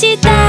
した。